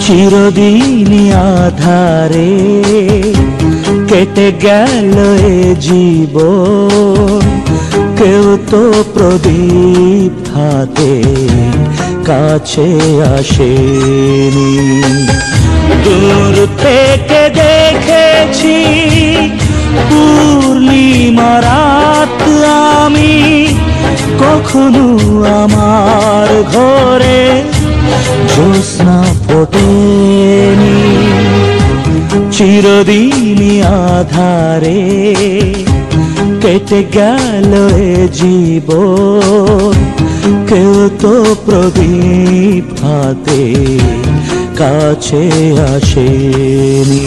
চিরদিনই আধারে কেটে গেল এ জীবন। কেউ তো প্রদীপ হাতে কাছে আসেনি। দূর থেকে দেখেছি পূর্ণিমা রাত আমি। কখনো আমার ঘরে জ্যোৎস্না ফোটেনি চিরদিনই আধারে কেটে গেল এ জীব কেউ তো প্রদীপ হাতে কাছে আসেনি।